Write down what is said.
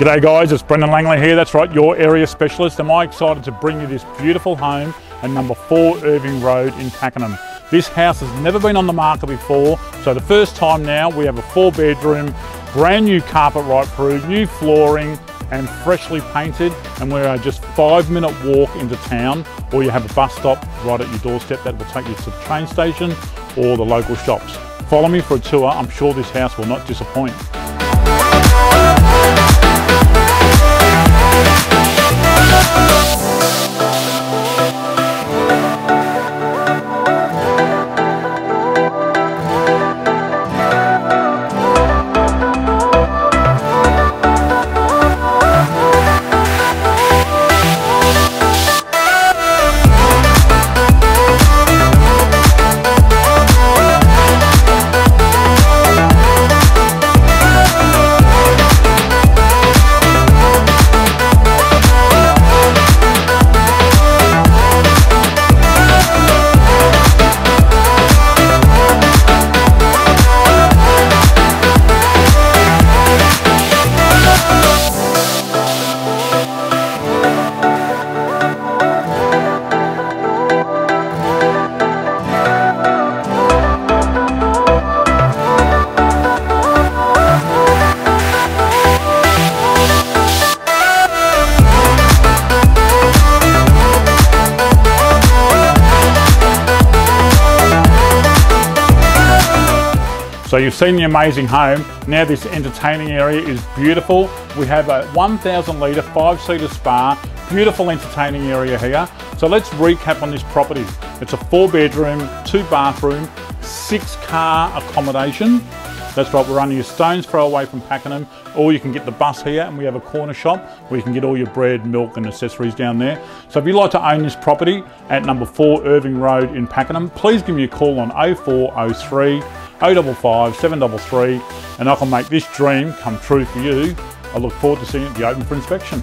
G'day guys, it's Brendan Langley here. That's right, your area specialist. Am I excited to bring you this beautiful home at number four Irving Road in Pakenham. This house has never been on the market before, so the first time now we have a four bedroom, brand new carpet right through, new flooring, and freshly painted and we're just five minute walk into town or you have a bus stop right at your doorstep that will take you to the train station or the local shops. Follow me for a tour, I'm sure this house will not disappoint. So you've seen the amazing home. Now this entertaining area is beautiful. We have a 1,000 litre, five seater spa, beautiful entertaining area here. So let's recap on this property. It's a four bedroom, two bathroom, six car accommodation. That's right, we're only a stone's throw away from Pakenham, or you can get the bus here and we have a corner shop where you can get all your bread, milk and accessories down there. So if you'd like to own this property at number 4 Irving Road in Pakenham, please give me a call on 0403 055 733 and I can make this dream come true for you. I look forward to seeing it be open for inspection.